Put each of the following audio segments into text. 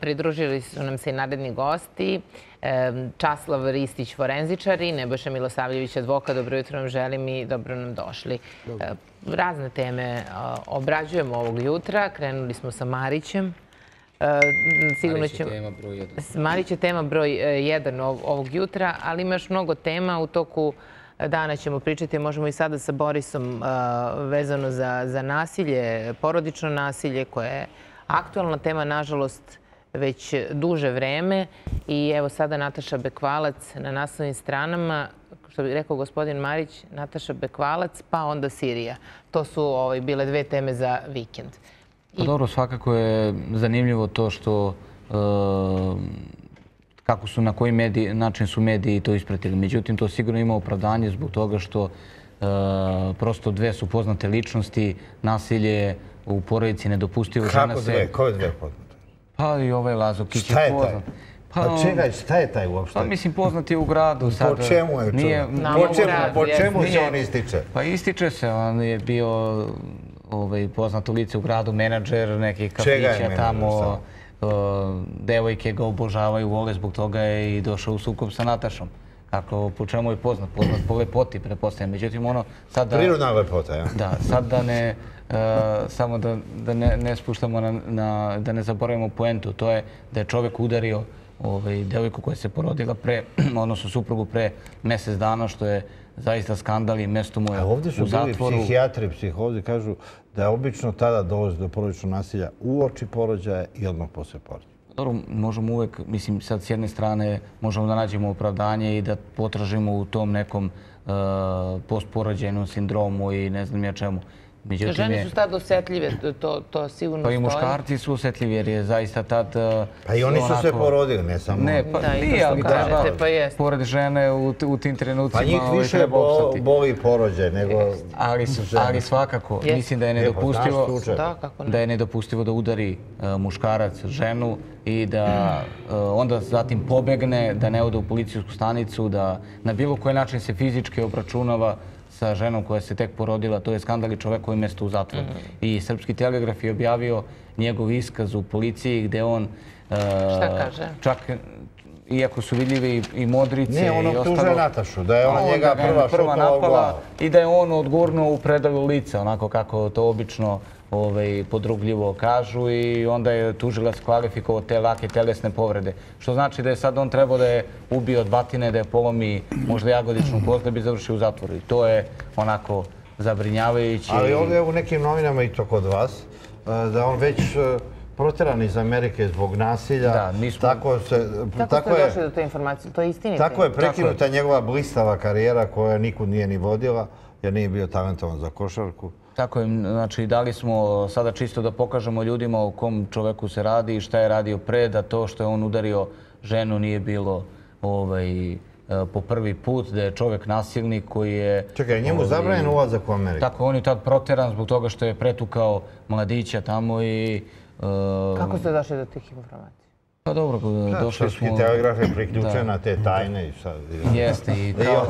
Pridružili su nam se i naredni gosti. Časlav Ristić, forenzičar i Nebojša Milosavljević, advokat. Dobro jutro vam želim i dobro nam došli. Razne teme obrađujemo ovog jutra. Krenuli smo sa Marićem. Marić je tema broj jedan. Marić je tema broj jedan ovog jutra, ali imaš mnogo tema. U toku dana ćemo pričati, možemo i sada sa Borisom vezano za nasilje, porodično nasilje koje je aktualna tema, nažalost, već duže vreme. I evo sada Nataša Bekvalac na naslovnim stranama, što bi rekao gospodin Marić, Nataša Bekvalac, pa onda Sirija. To su ovaj, bile dve teme za vikend. Pa dobro, svakako je zanimljivo to što e, kako su, na koji način su mediji to ispratili. Međutim, to sigurno ima opravdanje zbog toga što prosto dve su poznate ličnosti, nasilje u porodici nedopustivo. Kako dve? Ko je dve poznate? Pa i ovaj Lazo Kić je poznat. Pa, pa čekaj, šta je taj uopšte? Pa mislim, poznat je u gradu. Po čemu je čovjek? Po čemu se on ističe? Pa ističe se, on je bio ovaj, poznat u lice u gradu, menadžer nekih kafića tamo. Devojke ga obožavaju, vole zbog toga je i došao u sukob sa Natašom. Kako, po čemu je poznat? Poznat po lepoti, prepostavljam. Međutim, ono, sad da... Prirodna lepota, ja? Da, sad da ne... samo da, da ne, ne spuštamo na, na, da ne zaboravimo poentu, to je da je čovjek udario ovaj, devojku koja se porodila pre, odnosno suprugu pre mjesec dana, što je zaista skandal i mjesto mu je u zatvoru. Ovdje su bili psihijatri, psiholozi, kažu da je obično tada dolazi do porodičnog nasilja u oči porođaja i odmah posle porođaja. Dobro, možemo uvek, mislim, sad s jedne strane možemo da nađemo opravdanje i da potražimo u tom nekom uh, sindromu i ne znam ja čemu. Žene su tad osjetljive, to sigurno stoji. Pa i muškarci su osjetljivi jer je zaista tad... Pa i oni su se porodili, ne samo... Ne, pa nije, ali treba pored žene u tim trenucima Pa njih ovaj, više boli porođaj nego Ali svakako, mislim da je nedopustivo da je nedopustivo da udari e, muškarac ženu i da e, onda zatim pobegne, da ne ode u policijsku stanicu, da na bilo koji način se fizički obračunava sa ženom koja se tek porodila. To je skandal i čovek koji je mjesto u zatvoru. Mhm. I Srpski telegraf je objavio njegov iskaz u policiji gde on... E, Šta kaže? Čak, iako su vidljivi i modrice i ostalo... Ne, on optuže Natašu, da je ona njega prva napala i da je on odgurnuo u lica, onako kako to obično ovaj, podrugljivo kažu i onda je tužilac kvalifikovao te lake telesne povrede. Što znači da je sad on trebao da je ubio od batine, da je polomi možda jagodičnu kost da bi završio u zatvoru. I to je onako zabrinjavajuće. Ali ovdje u nekim novinama i to kod vas, eh, da on već eh, proteran iz Amerike zbog nasilja. Da, nismo... Tako se... Kako ste došli do te informacije? To je istinite? Tako je prekinuta njegova blistava karijera koja nikud nije ni vodila, jer nije bio talentovan za košarku. Tako je, znači dali smo sada čisto da pokažemo ljudima o kom čoveku se radi i šta je radio pre, da to što je on udario ženu nije bilo ovaj, e, po prvi put, da je čovek nasilnik koji je... Čekaj, njemu ovaj, zabranjen ulazak u Ameriku? Tako, on je tad proteran zbog toga što je pretukao mladića tamo i... Uh, Kako ste došli do tih informacija? Pa dobro, došli smo... Srpski telegraf je priključen na te tajne i sad... Jeste i kao,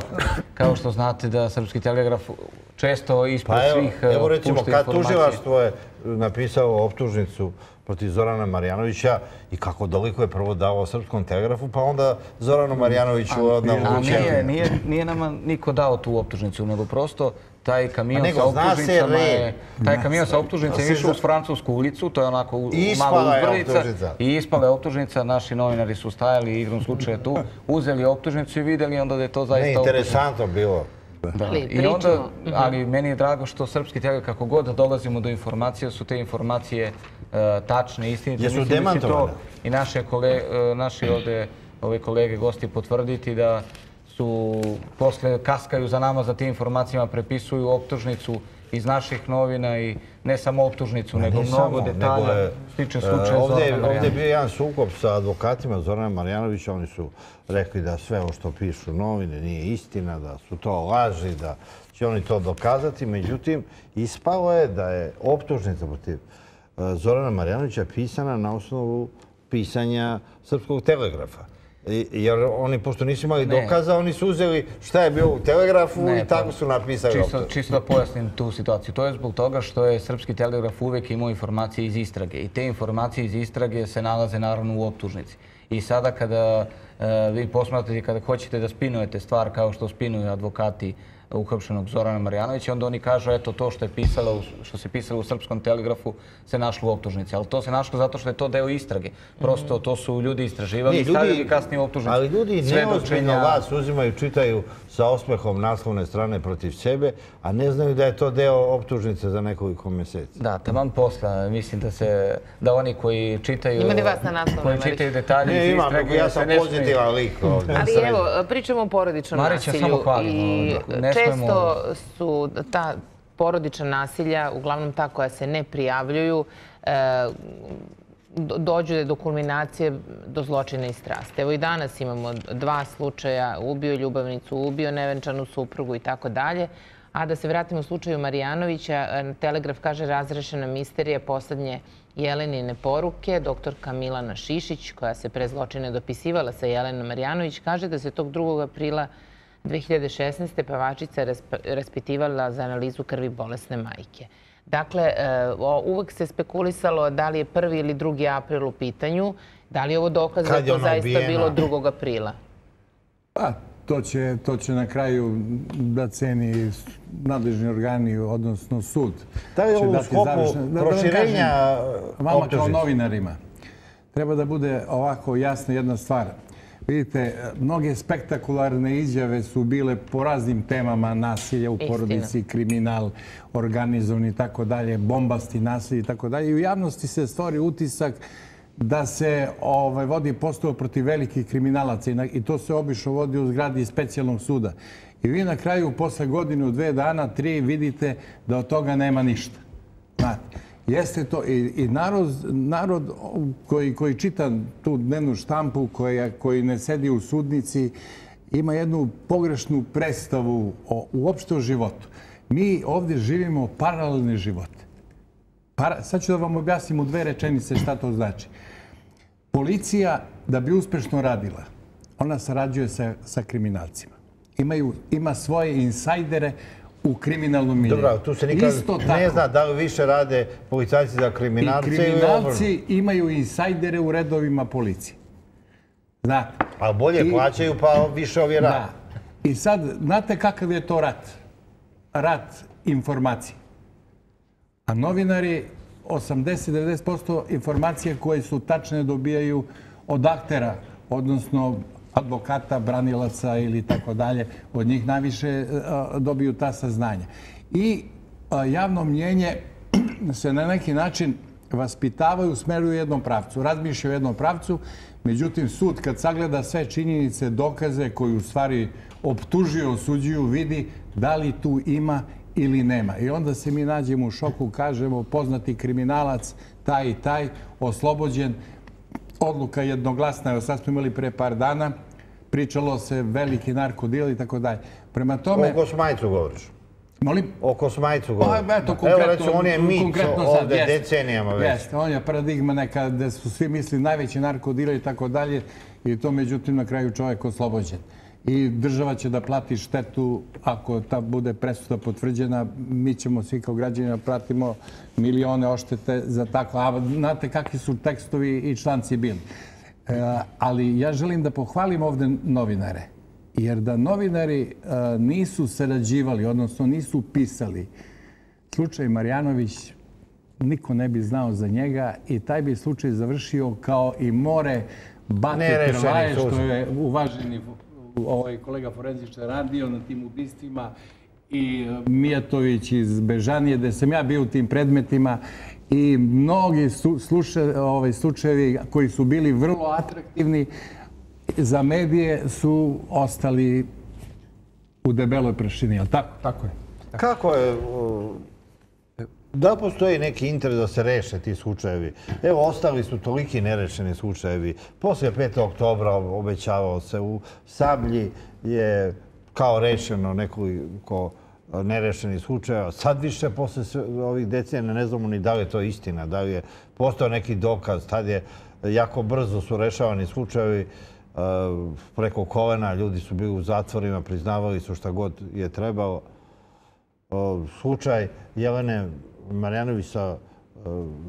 kao što znate da Srpski telegraf često ispred pa svih pušta informacije. Evo recimo, kad tužilaštvo je napisao optužnicu protiv Zorana Marjanovića i kako doliko je prvo dao Srpskom telegrafu, pa onda Zoranu Marjanoviću u nije, nije, nije nama niko dao tu optužnicu, nego prosto taj kamion sa optužnicama je... Taj kamion sa optužnicama je išao uz Francusku ulicu, to je onako malo uzbrdica. I ispala je optužnica. Naši novinari su stajali igrom slučaja tu, uzeli optužnicu i vidjeli onda da je to zaista optužnica. Ne, interesantno bilo. I onda, mhm. ali meni je drago što Srpski tijela, kako god dolazimo do informacije, su te informacije e, tačne, istinite. Jesu demantovane? I naše e, naši ovde ove kolege gosti potvrditi da su posle kaskaju za nama za te informacijama, prepisuju optužnicu iz naših novina i ne samo optužnicu, nego mnogo detalja. Sliče slučaje Zorana Marjanovića. Ovdje je bio jedan sukob sa advokatima Zorana Marjanovića. Oni su rekli da sve ovo što pišu novine nije istina, da su to laži, da će oni to dokazati. Međutim, ispalo je da je optužnica protiv e, Zorana Marjanovića pisana na osnovu pisanja Srpskog telegrafa. Jer oni, pošto nisu imali dokaza, oni su uzeli šta je bio u telegrafu i pa tako su napisali čisto, čisto da pojasnim tu situaciju. To je zbog toga što je Srpski telegraf uvek imao informacije iz istrage. I te informacije iz istrage se nalaze naravno u optužnici. I sada kada e, vi posmatrate, kada hoćete da spinujete stvar kao što spinuju advokati uhapšenog Zorana Marjanovića, onda oni kažu eto to što je pisalo, što se pisalo u Srpskom telegrafu se našlo u optužnici. Ali to se našlo zato što je to deo istrage. Prosto to su ljudi istraživali i stavili kasnije u optužnici. Ali ljudi neozbiljno vas uzimaju, čitaju sa osmehom naslovne strane protiv sebe, a ne znaju da je to deo optužnice za nekoliko mjeseci. Da, taman posla. Mislim da se, da oni koji čitaju... Ima li vas na naslovne, Koji čitaju detalje iz istrage... Ja sam pozitivan lik ovdje. Ali evo, pričamo o porodičnom nasilju. Marića samo hvalimo. Često su ta porodična nasilja, uglavnom ta koja se ne prijavljuju, e, dođu do kulminacije do zločine i straste. Evo i danas imamo dva slučaja, ubio ljubavnicu, ubio nevenčanu suprugu i tako dalje. A da se vratimo u slučaju Marijanovića, e, Telegraf kaže razrešena misterija poslednje Jelenine poruke. Doktorka Milana Šišić, koja se pre zločine dopisivala sa Jelenom Marijanović, kaže da se tog 2. aprila 2016. pevačica raspitivala za analizu krvi bolesne majke. Dakle, e, uvek se spekulisalo da li je 1. ili 2. april u pitanju. Da li je ovo dokaz da je to zaista bilo 2. aprila? Pa, to će, to će na kraju da ceni nadležni organi, odnosno sud. Da li je ovo u skopu proširenja Vama kao novinarima treba da bude ovako jasna jedna stvar. Vidite, mnoge spektakularne izjave su bile po raznim temama nasilja u porodici, kriminal, organizovani i tako dalje, bombasti nasilje i tako dalje. I u javnosti se stvori utisak da se ovaj, vodi postupak protiv velikih kriminalaca i to se obično vodi u zgradi specijalnog suda. I vi na kraju, posle godinu, dve dana, tri, vidite da od toga nema ništa. Jeste to i narod, narod koji, koji čita tu dnevnu štampu, koja, koji ne sedi u sudnici, ima jednu pogrešnu predstavu o, uopšte o životu. Mi ovdje živimo paralelne živote. Para, sad ću da vam objasnim u dve rečenice šta to znači. Policija, da bi uspešno radila, ona sarađuje sa, sa kriminalcima. Imaju, ima svoje insajdere u kriminalnom miliju. Dobro, tu se nikad ne zna da li više rade policajci za kriminalce ili kriminalci imaju insajdere u redovima policije. Znate. A bolje plaćaju pa više ovi rade. Da. I sad, znate kakav je to rat? Rat informacije. A novinari 80-90% informacije koje su tačne dobijaju od aktera, odnosno advokata, branilaca ili tako dalje, od njih najviše e, dobiju ta saznanja. I javno mnjenje se na neki način vaspitavaju, smeruju u jednom pravcu, razmišljaju u jednom pravcu, međutim sud kad sagleda sve činjenice, dokaze koji u stvari optužuju, osuđuju, vidi da li tu ima ili nema. I onda se mi nađemo u šoku, kažemo poznati kriminalac, taj i taj, oslobođen, odluka jednoglasna, evo sad smo imali pre par dana, pričalo se veliki narkodil i tako dalje. Prema tome... O Kosmajcu govoriš? Molim? O Kosmajcu govoriš. Pa, eto, konkretno, Evo, recimo, on je mit ovde decenijama već. Jeste, on je paradigma neka gde su svi misli najveći narkodila i tako dalje i to, međutim, na kraju čovjek oslobođen. I država će da plati štetu ako ta bude presuda potvrđena. Mi ćemo svi kao građani da platimo milione oštete za tako. A znate kakvi su tekstovi i članci bili. E, ali ja želim da pohvalim ovde novinare. Jer da novinari e, nisu sarađivali, odnosno nisu pisali slučaj Marjanović, niko ne bi znao za njega i taj bi slučaj završio kao i more Bate Krvaje, što je uvaženi ovaj kolega forenzičar radio na tim ubistvima i Mijatović iz Bežanije, gde sam ja bio u tim predmetima i mnogi ovaj, slučajevi koji su bili vrlo atraktivni za medije su ostali u debeloj prašini. Ali tako? Tako je. Kako je? Da postoji neki interes da se reše ti slučajevi? Evo, ostali su toliki nerešeni slučajevi. Poslije 5. oktobra obećavao se u Sablji je kao rešeno nekoliko nerešenih slučaja. Sad više, posle ovih decenija, ne znamo ni da li je to istina, da li je postao neki dokaz. Tad je jako brzo su rešavani slučajevi. preko kolena, ljudi su bili u zatvorima, priznavali su šta god je trebalo. Slučaj Jelene Marjanović sa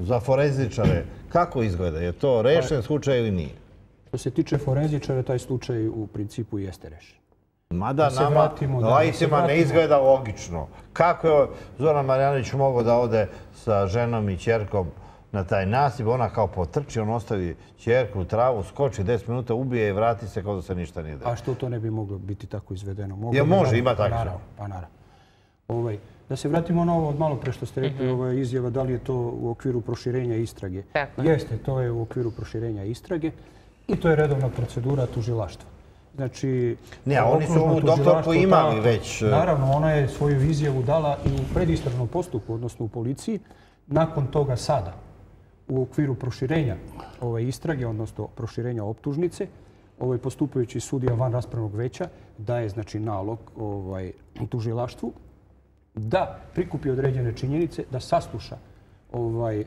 za forenzičare, kako izgleda? Je to rešen slučaj ili nije? Što se tiče forenzičara, taj slučaj u principu jeste rešen. Mada nama, lajicima, ne izgleda logično. Kako je Zoran Marjanović mogao da ode sa ženom i čerkom na taj nasip, ona kao potrči, on ostavi čerku u travu, skoči 10 minuta, ubije i vrati se kao da se ništa nije deo. A što to ne bi moglo biti tako izvedeno? Je, može, ima tako. Naravno, pa naravno. Ovaj, da se vratimo na ovo od malo pre što ste rekli, mm -hmm. ova izjava, da li je to u okviru proširenja istrage? Tako. Jeste, to je u okviru proširenja istrage i to je redovna procedura tužilaštva. Znači, ne, oni su u doktorku imali već... E, naravno, ona je svoju izjavu dala i u predistražnom postupku, odnosno u policiji. Nakon toga sada, u okviru proširenja ove istrage, odnosno proširenja optužnice, ovaj postupajući sudija van raspravnog veća daje znači nalog ovaj tužilaštvu da prikupi određene činjenice, da sasluša ovaj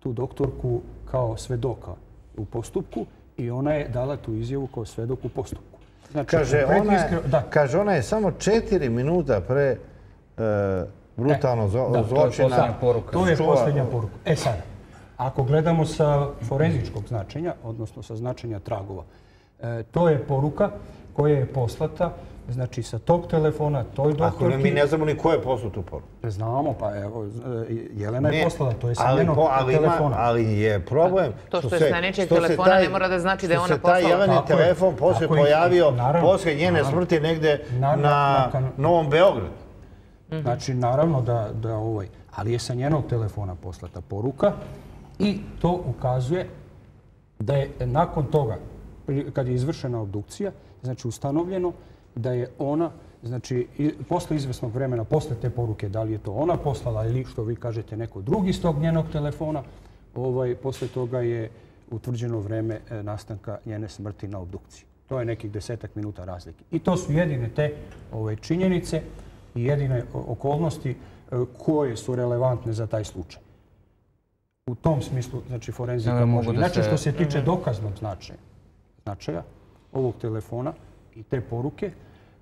tu doktorku kao svedoka u postupku i ona je dala tu izjavu kao svedok u postupku. Znači, kaže, ona je, da. kaže, ona je samo četiri minuta pre e, brutalno e, da, zločina. To je poruka. To je posljednja poruka. E sad, ako gledamo sa forenzičkog značenja, odnosno sa značenja tragova, e, to je poruka koja je poslata znači sa tog telefona, toj doktorki... Ako mi ne znamo ni ko je poslao tu poruku. Znamo, pa evo, Jelena je poslala, to je sa njenog telefona. Ali je problem... To što, je sa nečeg telefona ne mora da znači da je ona poslala. Što se taj Jeleni telefon poslije pojavio, poslije njene smrti negde na Novom Beogradu. Mhm. Znači, naravno da, da ovaj, ali je sa njenog telefona poslata poruka i to ukazuje da je nakon toga, kad je izvršena obdukcija, znači ustanovljeno da je ona, znači, posle izvesnog vremena, posle te poruke, da li je to ona poslala ili što vi kažete neko drugi s tog njenog telefona, ovaj, posle toga je utvrđeno vreme e, nastanka njene smrti na obdukciji. To je nekih desetak minuta razlike. I to su jedine te ovaj, činjenice i jedine okolnosti e, koje su relevantne za taj slučaj. U tom smislu, znači, forenzika može. Inače, što se tiče mhm. dokaznog značaja, značaja ovog telefona, i te poruke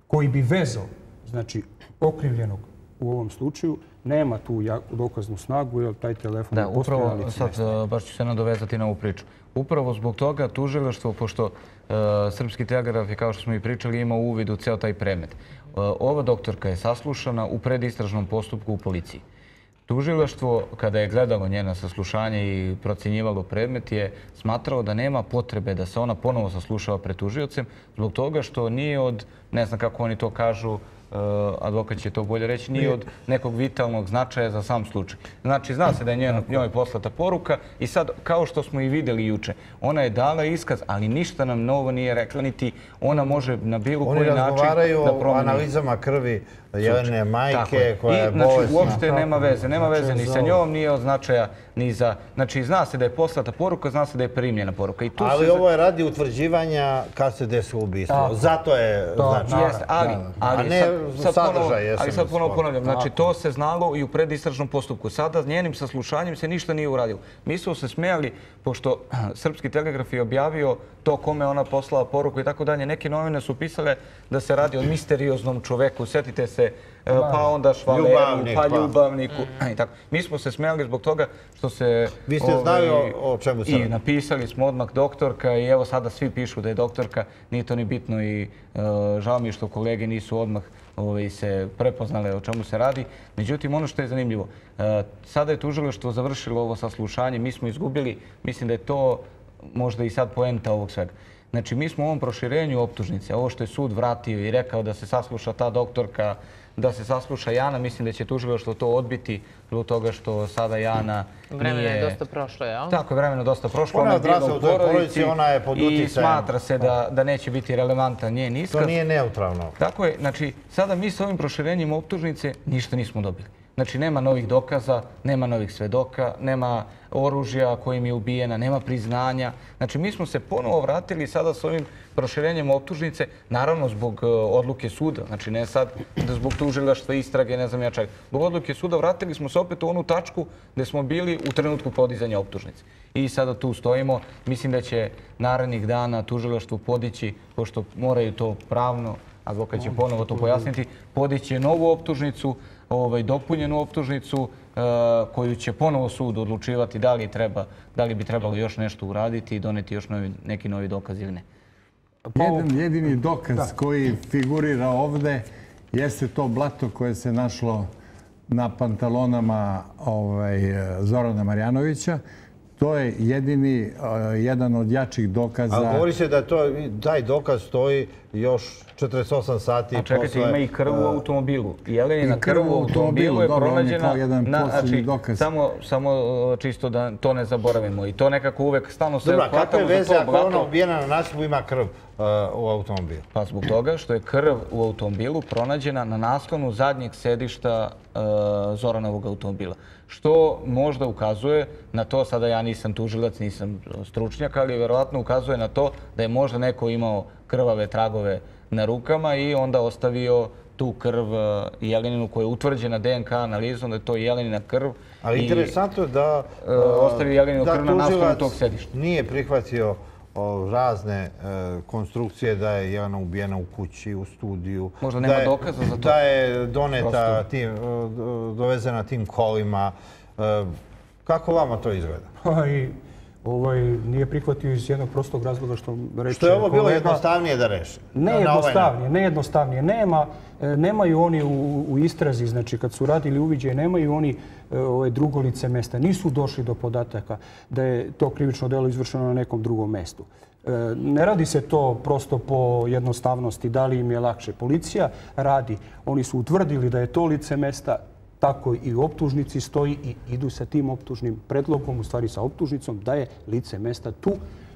koji bi vezao znači, okrivljenog u ovom slučaju, nema tu dokaznu snagu, jer taj telefon da, upravo sad e, baš ću se nadovezati na ovu priču. Upravo zbog toga tužilaštvo, pošto e, Srpski telegraf je, kao što smo i pričali, ima uvid u ceo taj premet. E, ova doktorka je saslušana u predistražnom postupku u policiji. Tužilaštvo, kada je gledalo njena saslušanje i procjenjivalo predmet, je smatrao da nema potrebe da se ona ponovo saslušava pred tužiocem zbog toga što nije od, ne znam kako oni to kažu, Eh, advokat će to bolje reći, nije od nekog vitalnog značaja za sam slučaj. Znači, zna se da je njoj poslata poruka i sad, kao što smo i videli juče, ona je dala iskaz, ali ništa nam novo nije rekla, niti ona može na bilo koji način da promeni. Oni razgovaraju o analizama krvi Jelene majke koja je znači, bolesna. Uopšte nema veze, nema znači, veze ni sa njom, nije od značaja ni za... Znači, zna se da je poslata poruka, zna se da je primljena poruka. Ali ovo je radi utvrđivanja kad se desilo ubistvo. Zato je znači... Ali, ali sadržaj. Ali sad ponovo ponavljam, znači to se znalo i u predistražnom postupku. Sada njenim saslušanjem se ništa nije uradilo. Mi smo se smijali, pošto Srpski telegraf je objavio to kome ona poslala poruku i tako dalje. Neke novine su pisale da se radi o misterioznom čoveku. Sjetite se E, pa onda švaleru, pa, pa ljubavniku. I tako. Mi smo se smijali zbog toga što se... Vi ste znali ovaj, o čemu se... I napisali smo odmah doktorka i evo sada svi pišu da je doktorka. Nije to ni bitno i uh, žao mi je što kolege nisu odmah ovaj, se prepoznale o čemu se radi. Međutim, ono što je zanimljivo, uh, sada je tužilaštvo završilo ovo saslušanje, mi smo izgubili, mislim da je to možda i sad poenta ovog svega. Znači, mi smo u ovom proširenju optužnice, ovo što je sud vratio i rekao da se sasluša ta doktorka, da se sasluša Jana. Mislim da će što to odbiti zbog toga što sada Jana nije... Vremena je dosta prošlo, jel? Tako je, vremena dosta prošlo. Ona je odrasla u toj porodici, ona je pod uticajem. I smatra se da, da neće biti relevantan njen iskaz. To nije neutralno. Tako je, znači, sada mi sa ovim proširenjem optužnice ništa nismo dobili. Znači, nema novih dokaza, nema novih svedoka, nema oružja kojim je ubijena, nema priznanja. Znači, mi smo se ponovo vratili sada s ovim proširenjem optužnice, naravno zbog e, odluke suda, znači ne sad da zbog tužilaštva istrage, ne znam ja čak. Zbog odluke suda vratili smo se opet u onu tačku gde smo bili u trenutku podizanja optužnice. I sada tu stojimo. Mislim da će narednih dana tužilaštvo podići, pošto moraju to pravno, advokat će ponovo to pojasniti, podići novu optužnicu, ovaj, dopunjenu optužnicu e, koju će ponovo sud odlučivati da li, treba, da li bi trebalo još nešto uraditi i doneti još novi, neki novi dokaz ili ne. Pa Jedan jedini dokaz koji figurira ovde jeste to blato koje se našlo na pantalonama ovaj, Zorana Marjanovića. To je jedini, jedan od jačih dokaza. A govori se da to, taj dokaz stoji još 48 sati A čekajte, ima i krv u automobilu. Jelenina krv u automobilu je pronađena... jedan na, znači, dokaz. Samo, samo čisto da to ne zaboravimo. I to nekako uvek stalno se Dobra, hvatamo za to. Dobra, kakve veze ako ona ubijena na nasipu ima krv u automobilu? Pa zbog toga što je krv u automobilu pronađena na naslonu zadnjeg sedišta Zoranovog automobila što možda ukazuje na to, sada ja nisam tužilac, nisam stručnjak, ali verovatno ukazuje na to da je možda neko imao krvave tragove na rukama i onda ostavio tu krv e, Jeleninu koja je utvrđena DNK analizom, da je to Jelenina krv. Ali interesantno je da... E, ostavio Jeleninu krv na nastavu tog sedišta. nije prihvatio razne e, konstrukcije da je Jelena ubijena u kući, u studiju. Možda nema dokaza za to. Da je doneta tim, dovezena tim kolima. Kako vama to izgleda? Pa i ovaj, nije prihvatio iz jednog prostog razloga što reče Što je ovo bilo jednostavnije da reši? Ne ovaj jednostavnije, ne jednostavnije. Nema, e, nemaju oni u, u istrazi, znači kad su radili uviđaje, nemaju oni e, ove drugolice mesta. Nisu došli do podataka da je to krivično delo izvršeno na nekom drugom mestu. E, ne radi se to prosto po jednostavnosti, da li im je lakše. Policija radi, oni su utvrdili da je to lice mesta, tako i u optužnici stoji i idu sa tim optužnim predlogom, u stvari sa optužnicom, da je lice mesta tu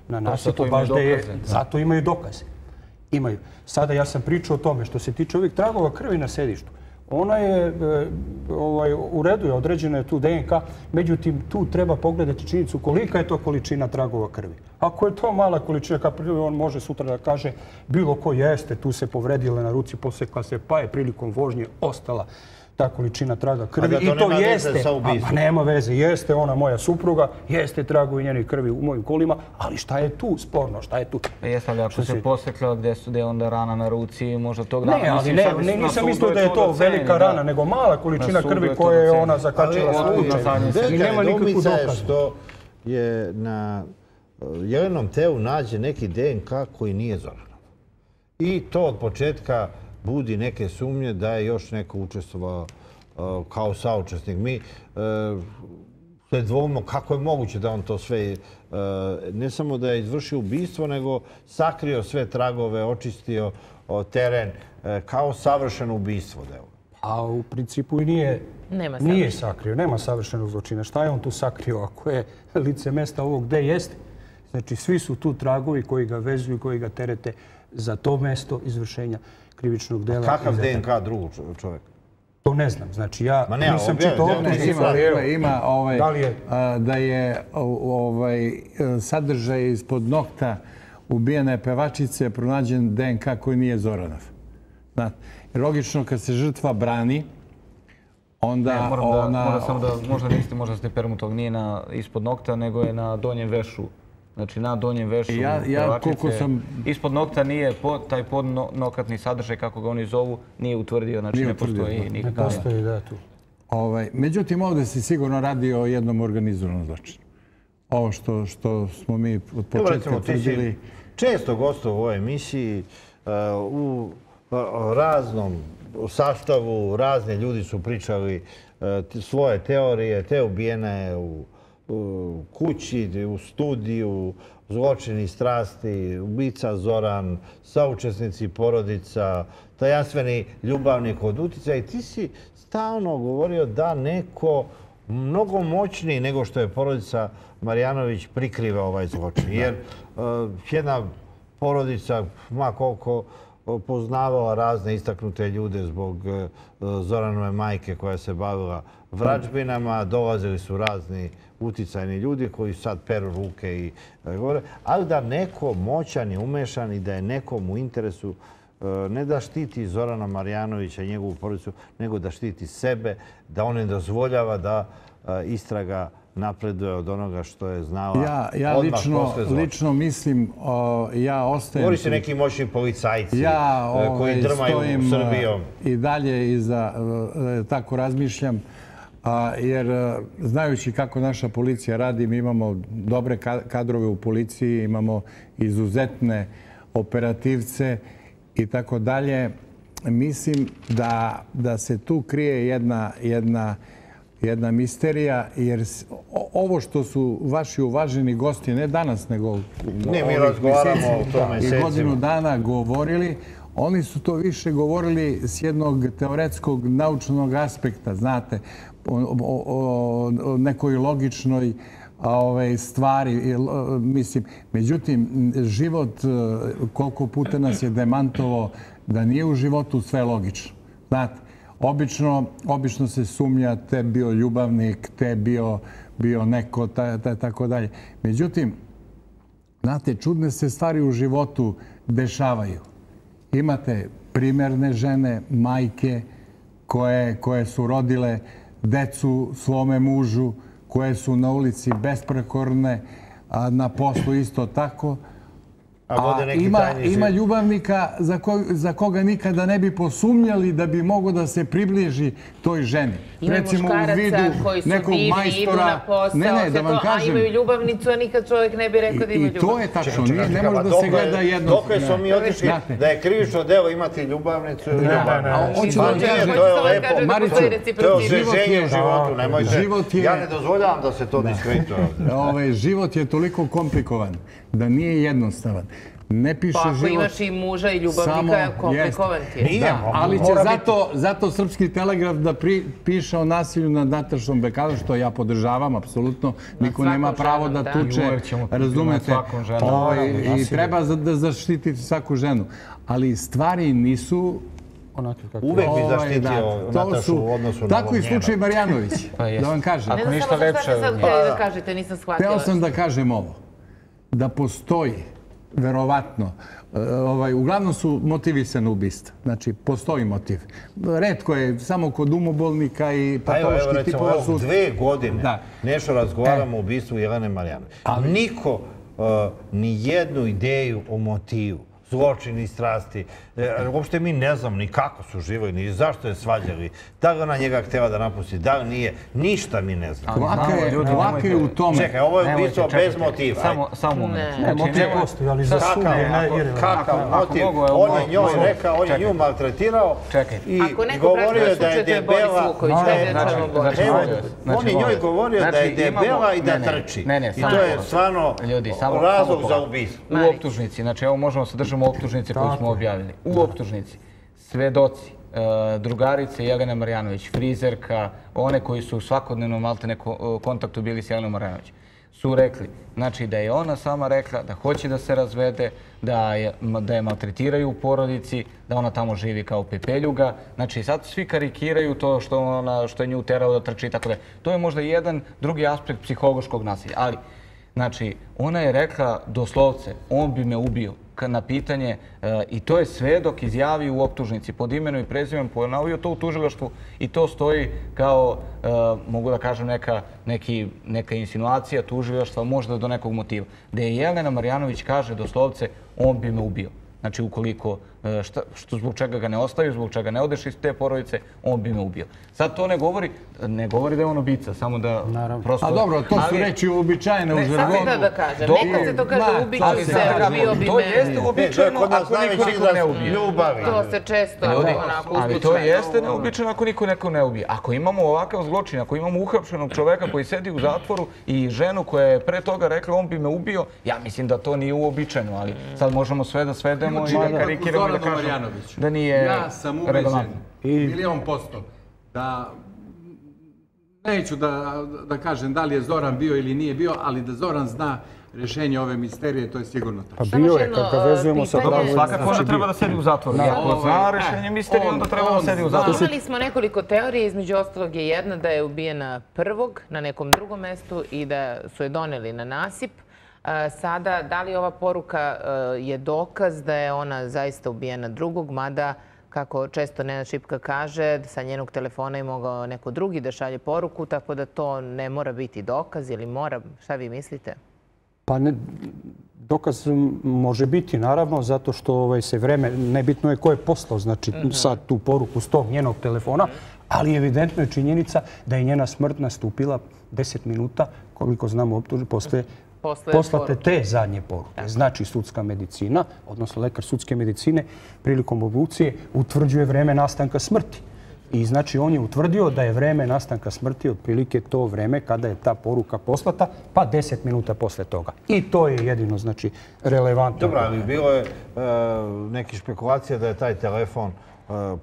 na nasipu, baš da je... Zato imaju dokaze. Imaju. Sada ja sam pričao o tome što se tiče ovih tragova krvi na sedištu. Ona je, e, ovaj, u redu je, određena je tu DNK, međutim, tu treba pogledati činjenicu kolika je to količina tragova krvi. Ako je to mala količina, kao on može sutra da kaže bilo ko jeste, tu se povredila na ruci, posekla se, pa je prilikom vožnje ostala ta količina traga krvi. I to jeste, a, nema veze, jeste ona moja supruga, jeste tragovi njenih krvi u mojim kolima, ali šta je tu sporno, šta je tu? Pa jeste li ako se posekla gde su gde onda rana na ruci, možda tog dana... Ne, ali ne, ne, nisam mislio da je to velika rana, nego mala količina krvi koje je ona zakačila slučaj. I nema nikakvu dokazu. što je na uh, jelenom telu nađe neki DNK koji nije Zoranov. I to od početka budi neke sumnje da je još neko učestvovao uh, kao saučesnik. Mi uh, sve dvomimo kako je moguće da on to sve, uh, ne samo da je izvršio ubistvo, nego sakrio sve tragove, očistio teren kao savršeno ubistvo. A u principu i nije, nije sakrio, nema savršenog zločina. Šta je on tu sakrio ako je lice mesta ovog gde jeste? Znači, svi su tu tragovi koji ga vezuju, koji ga terete za to mesto izvršenja krivičnog dela. A kakav DNK drugog čovjeka? To ne znam. Znači, ja nisam čitao optužnicu. Ima, ima ovaj, da, je? da je ovaj, sadržaj ispod nokta ubijene pevačice pronađen DNK koji nije Zoranov. Znate, logično kad se žrtva brani, onda ne, moram ona... Da, moram samo da, možda niste, možda ste permutog, nije na, ispod nokta, nego je na donjem vešu Znači na donjem vešu ja, ja, koliko sam... ispod nokta nije pod, taj podnokatni sadržaj, kako ga oni zovu, nije utvrdio. Znači nije ne postoji nikakav. Ne postoji, da, tu. Ovaj, međutim, ovdje se sigurno radi o jednom organizovanom zločinu. Ovo što, što smo mi od početka utvrdili... Često gosto u ovoj emisiji uh, u raznom sastavu, razni ljudi su pričali uh, svoje teorije, te ubijene u u kući, u studiju, zločini strasti, ubica Zoran, saučesnici porodica, tajanstveni ljubavnik od utica. I ti si stalno govorio da neko mnogo moćniji nego što je porodica Marjanović prikriva ovaj zločin. Jer uh, jedna porodica, ma koliko poznavala razne istaknute ljude zbog Zoranove majke koja se bavila vrađbinama, dolazili su razni uticajni ljudi koji sad peru ruke i govore, ali da neko moćan i umešan i da je nekom u interesu ne da štiti Zorana Marjanovića i njegovu porodicu, nego da štiti sebe, da on ne dozvoljava da istraga napreduje od onoga što je znala ja, ja odmah lično, posle zločina. lično mislim, o, ja ostajem... Govori se neki moćni policajci ja, e, koji ovaj, drmaju Srbijom. I dalje iza, e, tako razmišljam, jer e, znajući kako naša policija radi, mi imamo dobre kadrove u policiji, imamo izuzetne operativce i tako dalje. Mislim da, da se tu krije jedna, jedna jedna misterija, jer ovo što su vaši uvaženi gosti, ne danas, nego ne, mi razgovaramo o tome i godinu dana govorili, oni su to više govorili s jednog teoretskog naučnog aspekta, znate, o, o, o nekoj logičnoj ove, stvari. Mislim, međutim, život, koliko puta nas je demantovo da nije u životu sve logično. Znate, Obično, obično se sumnja te bio ljubavnik, te bio, bio neko, ta, ta, tako dalje. Međutim, znate, čudne se stvari u životu dešavaju. Imate primerne žene, majke, koje, koje su rodile decu svome mužu, koje su na ulici besprekorne, a na poslu isto tako. A, ima, ima ljubavnika za, ko, za koga nikada ne bi posumnjali da bi mogo da se približi toj ženi. Ima Recimo, u vidu koji su nekog majstora, posao, ne, ne, da vam to, kažem, a imaju ljubavnicu, a nikad čovjek ne bi rekao da ima ljubavnicu. I to je tačno, ne može da se gleda jedno. Dok smo mi otišli da je krivično delo imati ljubavnicu ili ljubavnicu. Hoću da kažem, to je lepo. Maricu, to je osveženje u životu, nemojte. Ja ne dozvoljavam da se to diskredituje. Život je toliko komplikovan da nije jednostavan. Ne piše pa, život... Pa imaš i muža i ljubavnika, komplikovan ti je. Nije, da, ali će zato, zato Srpski telegraf da pri, piše o nasilju nad Natašom Bekanom, što ja podržavam, apsolutno. Niko nema pravo da, da tuče, razumete. O, ovaj, I treba za, da zaštititi svaku ženu. Ali stvari nisu onako kako Uvek bi ovaj, zaštitio da, Natašu u odnosu na Tako i slučaj Marjanović, pa da vam kažem. Ako ništa lepše... Ne znam samo šta ste sad da kažete, nisam shvatila. Teo sam da kažem ovo da postoji, verovatno, e, ovaj, uglavnom su motivisane ubistva. Znači, postoji motiv. Redko je samo kod umobolnika i patoloških tipova su... Evo, dve godine da. nešto razgovaramo e. o ubistvu Jelene Marijanović. Ali niko uh, ni jednu ideju o motivu zločini, strasti. E, uopšte mi ne znam ni kako su živali, ni zašto je svađali. Da li ona njega htjela da napusti, da li nije. Ništa mi ne znam. Kvaka je, ljudi, kvaka je u tome. Čekaj, ovo je ubistvo bez motiva. Samo, samo moment. Ne, znači, motiv postoji, ali za sume je Kakav motiv? On je njoj rekao, on je nju maltretirao i govorio da je debela. On je njoj govorio da je debela i da trči. I to je stvarno razlog za ubistvo. U optužnici, znači evo možemo se držati kažemo optužnice koju smo objavili. U optužnici svedoci, e, drugarice Jelena Marjanović, frizerka, one koji su svakodnevno malte neko kontaktu bili s Jelenom Marjanović, su rekli znači, da je ona sama rekla da hoće da se razvede, da je, da je maltretiraju u porodici, da ona tamo živi kao pepeljuga. Znači, sad svi karikiraju to što, ona, što je nju teralo da trči i tako da. To je možda jedan drugi aspekt psihološkog nasilja. Ali, znači, ona je rekla doslovce, on bi me ubio na pitanje e, i to je svedok izjavio u optužnici pod imenom i prezimenom, ponovio to u tužilaštvu i to stoji kao, e, mogu da kažem, neka, neki, neka insinuacija tužilaštva možda do nekog motiva. Da je Jelena Marjanović kaže doslovce, on bi me ubio. Znači, ukoliko, šta, što zbog čega ga ne ostavio, zbog čega ne odeš iz te porodice, on bi me ubio. Sad to ne govori, ne govori da je on ubica, samo da Naravno. prosto... A dobro, to su reči uobičajene u žargonu. Ne, sad da kažem, nekad se to kaže ubiću se, ubio bi me. To jeste uobičajeno ako niko niko ne ubije. Ljubavi. To se često onako uzbučeno. Ali to jeste neobičajeno ako niko neko ne ubije. Ako imamo ovakav zločin, ako imamo uhapšenog čoveka koji sedi u zatvoru i ženu koja je pre toga rekla on bi me ubio, ja mislim da to nije uobičajeno, ali sad možemo sve da svedemo i da karikiramo da kažemo da nije Ja sam ubeđen, milion posto, da neću da, da kažem da li je Zoran bio ili nije bio, ali da Zoran zna rješenje ove misterije, to je sigurno to. Pa bio je, kad ga vezujemo sa pravom... Svakako onda treba da sedi u zatvoru. Ako zna rješenje misterije, onda treba da sedi u zatvoru. Imali smo nekoliko teorije, između ostalog je jedna da je ubijena prvog na nekom drugom mestu i da su je doneli na nasip. Sada, da li ova poruka je dokaz da je ona zaista ubijena drugog, mada kako često Nena Šipka kaže, sa njenog telefona je mogao neko drugi da šalje poruku, tako da to ne mora biti dokaz ili mora. Šta vi mislite? Pa ne, dokaz može biti, naravno, zato što ovaj, se vreme, nebitno je ko je poslao, znači mm -hmm. sad tu poruku s tog njenog telefona, ali evidentno je činjenica da je njena smrt nastupila 10 minuta, koliko znamo optuži, posle poslate te zadnje poruke. Znači, sudska medicina, odnosno lekar sudske medicine, prilikom obukcije utvrđuje vreme nastanka smrti. I znači, on je utvrdio da je vreme nastanka smrti otprilike to vreme kada je ta poruka poslata, pa 10 minuta posle toga. I to je jedino, znači, relevantno. Dobro, ali bilo je e, neke špekulacije da je taj telefon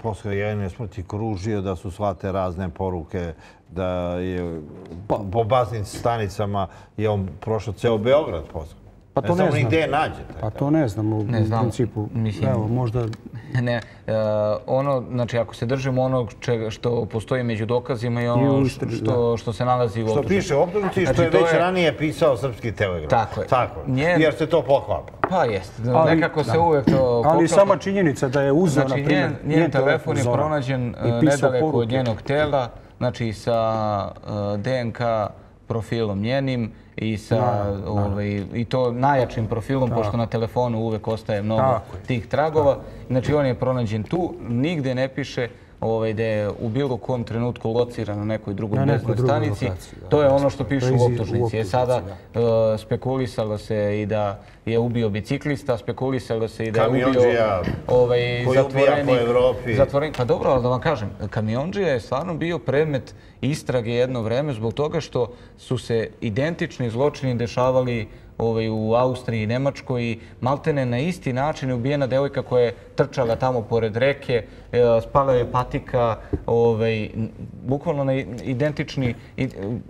posle jedne smrti kružio, da su slate razne poruke, da je po baznim stanicama je on prošao ceo Beograd posle. Pa to ne, znam gde nađe. Pa to ne znam u ne znam, principu. Mislim, Evo, možda... Ne, uh, ono, znači, ako se držimo onog čega, što postoji među dokazima i ono I što, što, što se nalazi u optužnici. Što piše optužnici i znači, što je već je... ranije pisao Srpski telegram. Tako je. Tako. Jer se to poklapa. Pa jest. Ali, Nekako se uvek to poklapa. Ali sama činjenica da je uzeo, znači, na primjer, njen, njen telefon je pronađen e, nedaleko od njenog tela, znači sa uh, DNK profilom njenim i sa ovaj, i to najjačim profilom, pošto na telefonu uvek ostaje mnogo tih tragova. Znači, on je pronađen tu, nigde ne piše ovaj, da je u bilo kom trenutku lociran na nekoj drugoj beznoj stanici. To je ono što piše u optužnici. Je sada uh, spekulisalo se i da je ubio biciklista, spekulisalo se i da je ubio ovaj, zatvoreni, po Evropi. Zatvoreni, pa dobro, ali da vam kažem, kamionđija je stvarno bio predmet istrage jedno vreme zbog toga što su se identični zločini dešavali ovaj, u Austriji i Nemačkoj i maltene na isti način je ubijena devojka koja je trčala tamo pored reke, e, spala je patika, ovaj, bukvalno na identični,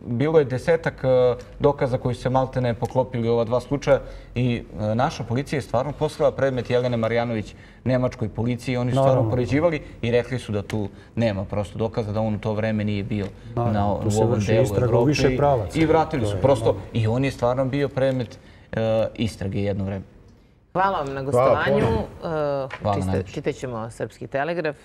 bilo je desetak e, dokaza koji se maltene poklopili ova dva slučaja i e, naša policija je stvarno poslala predmet Jelene Marjanović Nemačkoj policiji. Oni su stvarno poređivali i rekli su da tu nema prosto dokaza da on u to vreme nije bio na, u ovom delu Evrope. I vratili su prosto. I on je stvarno bio predmet istrage jedno vreme. Hvala vam na gostovanju. Hvala, Čitat ćemo Srpski telegraf.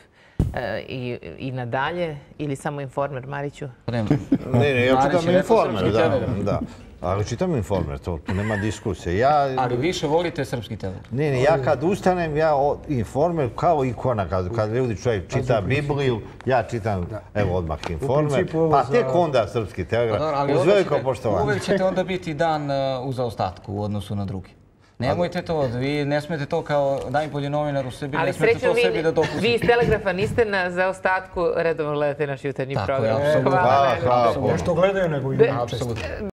I, i nadalje ili samo informer, Mariću? Ne, ne, ja čitam informer, da. da. Ali čitam informer, to, to nema diskusije. Ja, Ali više volite srpski telegram? Ne, ne, ja kad ustanem, ja informer kao ikona, kad, kad ljudi čovjek čita Bibliju, ja čitam, evo odmah informer, pa tek onda srpski telegram, pa uz veliko poštovanje. Uvijek ćete onda biti dan uh, u zaostatku u odnosu na drugi. Nemojte to, vi ne smete to kao najbolji novinar u sebi, ne smete to sebi da dopustite. Vi iz Telegrafa niste na zaostatku, redovno gledate naš jutarnji program. Tako je, apsolutno. Hvala, hvala. Nešto gledaju nego i Apsolutno.